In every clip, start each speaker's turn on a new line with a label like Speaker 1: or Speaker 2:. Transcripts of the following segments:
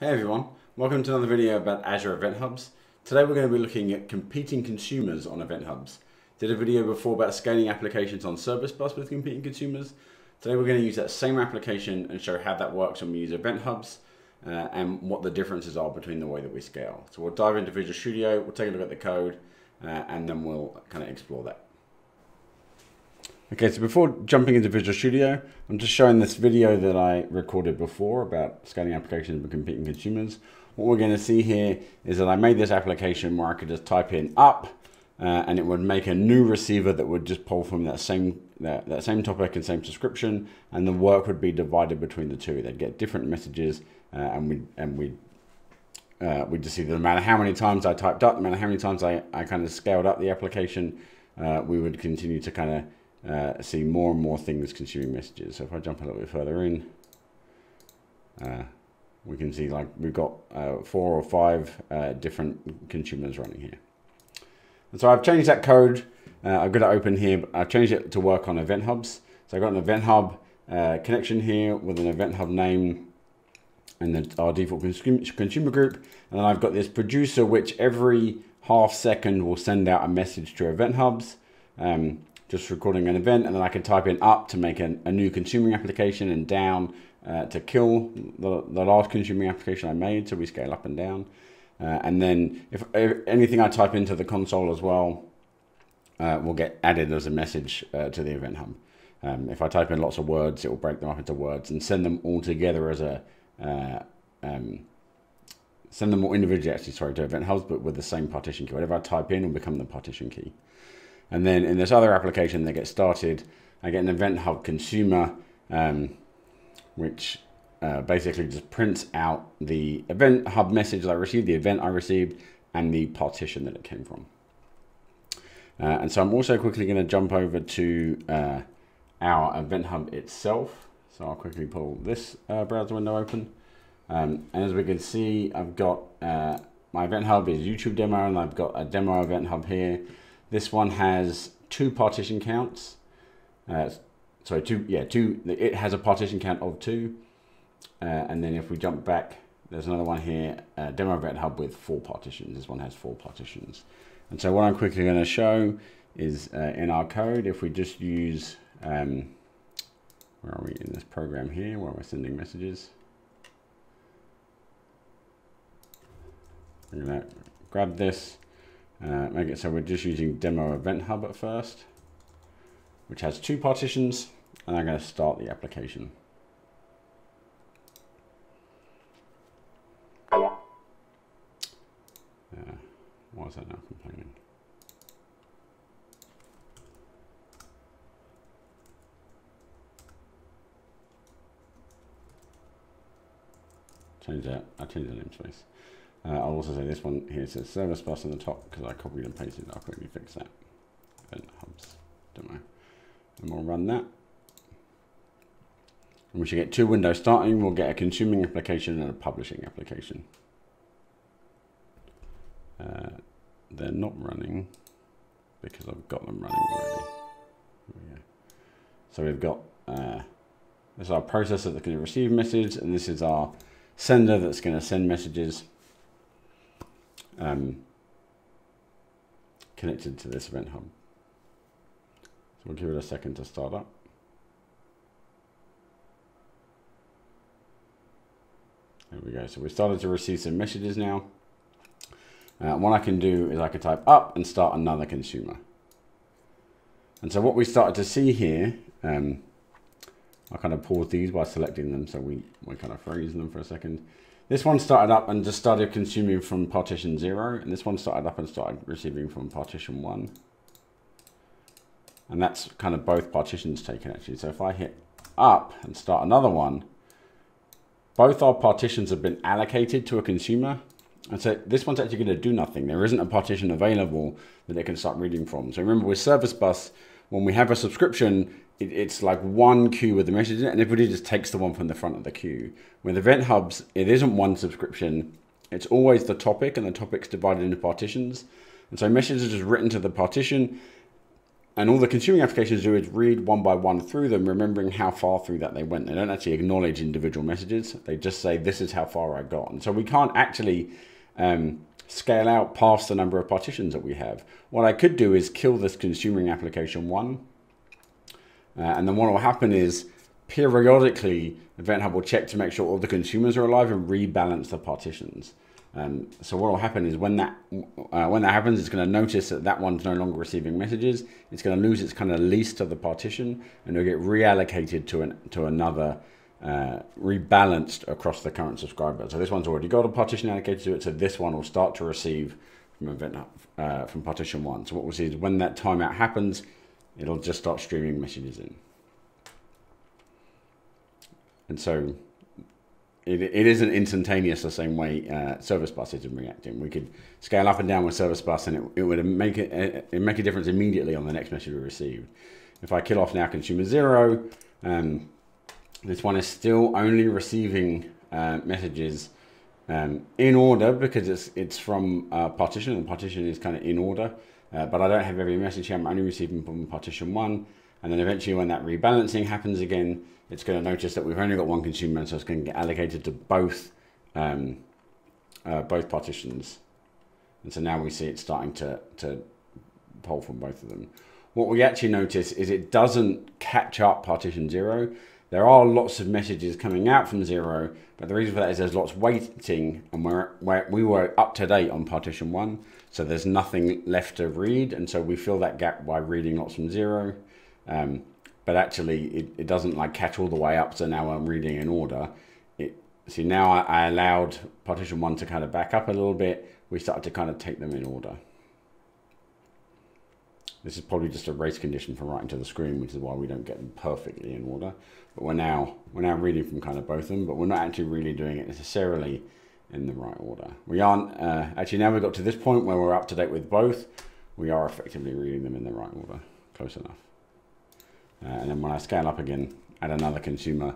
Speaker 1: Hey everyone, welcome to another video about Azure Event Hubs. Today we're going to be looking at competing consumers on Event Hubs. Did a video before about scaling applications on Service Bus with competing consumers. Today we're going to use that same application and show how that works when we use Event Hubs uh, and what the differences are between the way that we scale. So we'll dive into Visual Studio, we'll take a look at the code, uh, and then we'll kind of explore that. Okay, so before jumping into Visual Studio, I'm just showing this video that I recorded before about scaling applications with competing consumers. What we're going to see here is that I made this application where I could just type in up uh, and it would make a new receiver that would just pull from that same that, that same topic and same subscription and the work would be divided between the two. They'd get different messages uh, and we and we uh, we just see that no matter how many times I typed up, no matter how many times I, I kind of scaled up the application, uh, we would continue to kind of uh, see more and more things consuming messages. So if I jump a little bit further in, uh, we can see like we've got uh, four or five uh, different consumers running here. And so I've changed that code. Uh, I've got it open here, but I've changed it to work on event hubs. So I've got an event hub uh, connection here with an event hub name and then our default consumer group. And then I've got this producer, which every half second will send out a message to event hubs. Um, just recording an event and then I can type in up to make an, a new consuming application and down uh, to kill the, the last consuming application I made so we scale up and down. Uh, and then if, if, anything I type into the console as well uh, will get added as a message uh, to the event hub. Um, if I type in lots of words it will break them up into words and send them all together as a uh, um, send them all individually actually sorry to event hubs but with the same partition key. Whatever I type in will become the partition key and then in this other application they get started, I get an Event Hub consumer, um, which uh, basically just prints out the Event Hub message that I received, the event I received, and the partition that it came from. Uh, and so I'm also quickly going to jump over to uh, our Event Hub itself. So I'll quickly pull this uh, browser window open. Um, and as we can see, I've got uh, my Event Hub is YouTube demo, and I've got a demo Event Hub here. This one has two partition counts. Uh, sorry, two, yeah, two, it has a partition count of two. Uh, and then if we jump back, there's another one here, uh, demo event hub with four partitions. This one has four partitions. And so what I'm quickly going to show is uh, in our code, if we just use, um, where are we in this program here, where are we're sending messages. I'm to grab this uh, make it so we're just using demo event hub at first, which has two partitions, and I'm going to start the application. Uh, why is that now complaining? Change that. I change the namespace. Uh, I'll also say this one here says service bus on the top because I copied and pasted. I'll quickly fix that. Hubs demo. And we'll run that. And we should get two windows starting. We'll get a consuming application and a publishing application. Uh, they're not running because I've got them running already. We so we've got uh, this is our processor that's going to receive message, and this is our sender that's going to send messages um, connected to this event hub. So we'll give it a second to start up. There we go. So we started to receive some messages now. Uh, what I can do is I can type up and start another consumer. And so what we started to see here, um, I'll kind of pause these by selecting them so we, we kind of freeze them for a second. This one started up and just started consuming from partition zero, and this one started up and started receiving from partition one. And that's kind of both partitions taken actually. So if I hit up and start another one, both our partitions have been allocated to a consumer. And so this one's actually going to do nothing. There isn't a partition available that it can start reading from. So remember with Service Bus, when we have a subscription, it, it's like one queue with the message in it, and everybody just takes the one from the front of the queue. With Event Hubs, it isn't one subscription. It's always the topic, and the topic's divided into partitions. And so messages are just written to the partition, and all the consuming applications do is read one by one through them, remembering how far through that they went. They don't actually acknowledge individual messages. They just say, this is how far I got. And so we can't actually um, scale out past the number of partitions that we have. What I could do is kill this consuming application one. Uh, and then what will happen is periodically Event Hub will check to make sure all the consumers are alive and rebalance the partitions. Um, so what will happen is when that uh, when that happens, it's going to notice that that one's no longer receiving messages. It's going to lose its kind of lease to the partition, and it'll get reallocated to an to another, uh, rebalanced across the current subscriber. So this one's already got a partition allocated to it. So this one will start to receive from event uh, from partition one. So what we'll see is when that timeout happens, it'll just start streaming messages in. And so it, it isn't instantaneous the same way uh, service bus is reacting. We could scale up and down with service bus and it, it would make it, it make a difference immediately on the next message we receive. If I kill off now consumer zero, um, this one is still only receiving uh, messages um, in order because it's it's from uh, partition and partition is kind of in order. Uh, but I don't have every message here. I'm only receiving from partition one. And then eventually when that rebalancing happens again, it's going to notice that we've only got one consumer, so it's going to get allocated to both um, uh, both partitions. And so now we see it starting to, to pull from both of them. What we actually notice is it doesn't catch up partition zero. There are lots of messages coming out from zero, but the reason for that is there's lots waiting and we're, we're, we were up to date on partition one. So there's nothing left to read. And so we fill that gap by reading lots from zero. Um, but actually it, it doesn't like catch all the way up. So now I'm reading in order. It, see now I, I allowed partition one to kind of back up a little bit. We started to kind of take them in order. This is probably just a race condition from writing to the screen, which is why we don't get them perfectly in order. But we're now we're now reading from kind of both of them, but we're not actually really doing it necessarily in the right order. We aren't uh, actually now we've got to this point where we're up to date with both. We are effectively reading them in the right order, close enough. Uh, and then when I scale up again, add another consumer,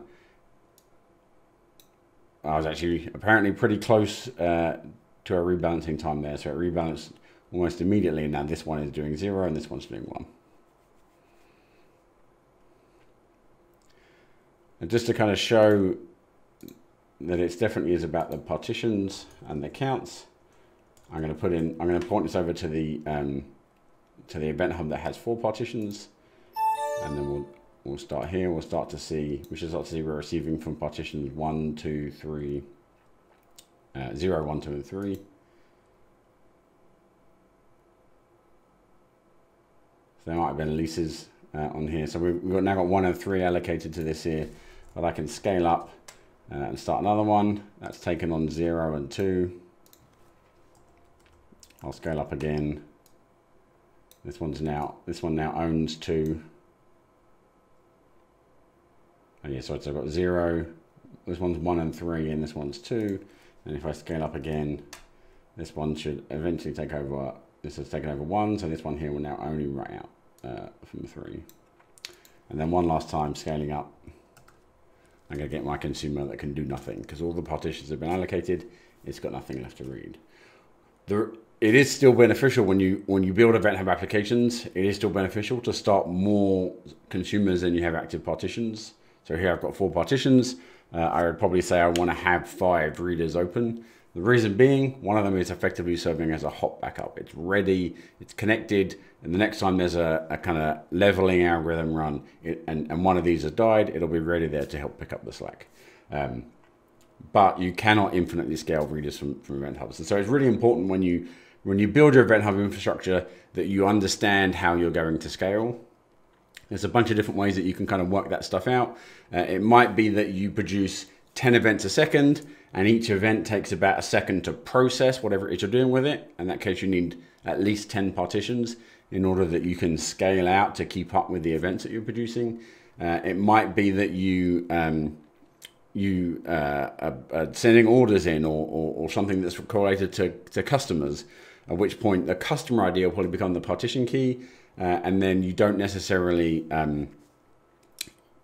Speaker 1: I was actually apparently pretty close uh, to a rebalancing time there. So it rebalanced almost immediately. Now this one is doing zero and this one's doing one. And just to kind of show that it definitely is about the partitions and the counts, I'm going to put in, I'm going to point this over to the, um, to the event hub that has four partitions and then we'll we'll start here. We'll start to see, we should start to see we're receiving from partitions one, two, three, uh, 0, 1, 2, and 3. So there might have been leases uh, on here. So we've, we've now got 1 and 3 allocated to this here. But I can scale up uh, and start another one. That's taken on 0 and 2. I'll scale up again. This one's now, this one now owns 2. Oh yeah, so I've got zero. This one's one and three, and this one's two. And if I scale up again, this one should eventually take over. This has taken over one, so this one here will now only write out uh, from three. And then one last time, scaling up. I'm to get my consumer that can do nothing because all the partitions have been allocated. It's got nothing left to read. There, it is still beneficial when you when you build event hub applications. It is still beneficial to start more consumers than you have active partitions. So here I've got four partitions. Uh, I would probably say I want to have five readers open. The reason being, one of them is effectively serving as a hot backup. It's ready, it's connected, and the next time there's a, a kind of leveling algorithm run it, and, and one of these has died, it'll be ready there to help pick up the slack. Um, but you cannot infinitely scale readers from, from event hubs. And so it's really important when you when you build your event hub infrastructure that you understand how you're going to scale there's a bunch of different ways that you can kind of work that stuff out. Uh, it might be that you produce 10 events a second and each event takes about a second to process whatever it is you're doing with it. In that case, you need at least 10 partitions in order that you can scale out to keep up with the events that you're producing. Uh, it might be that you um, you uh, are, are, sending orders in or, or, or, something that's correlated to, to customers, at which point the customer ID will probably become the partition key uh, and then you don't necessarily um,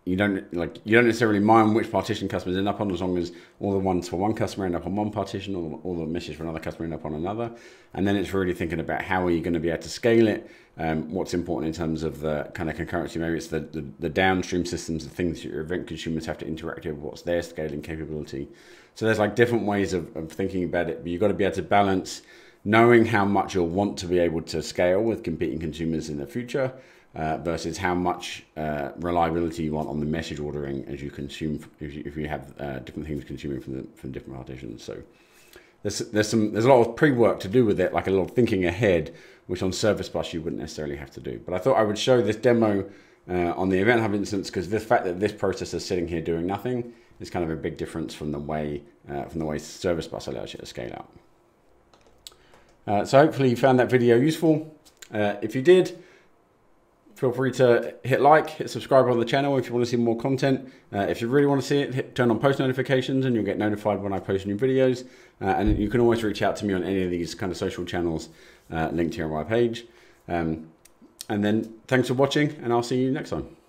Speaker 1: you don't like you don't necessarily mind which partition customers end up on as long as all the ones for one customer end up on one partition or all the messages for another customer end up on another. And then it's really thinking about how are you going to be able to scale it um, what's important in terms of the kind of concurrency. Maybe it's the, the, the downstream systems the things that your event consumers have to interact with what's their scaling capability. So there's like different ways of, of thinking about it but you've got to be able to balance knowing how much you'll want to be able to scale with competing consumers in the future uh, versus how much uh, reliability you want on the message ordering as you consume if you, if you have uh, different things consuming from the, from different partitions. So there's there's some there's a lot of pre-work to do with it, like a little thinking ahead, which on Service Bus you wouldn't necessarily have to do. But I thought I would show this demo uh, on the Event Hub instance because the fact that this process is sitting here doing nothing is kind of a big difference from the way uh, from the way Service Bus allows you to scale out. Uh, so hopefully you found that video useful. if you did, feel free to hit like, hit subscribe on the channel if you want to see more content. Uh, if you really want to see it, hit turn on post notifications and you'll get notified when I post new videos. Uh, and you can always reach out to me on any of these kind of social channels uh, linked here on my page. Um, and then thanks for watching and I'll see you next time.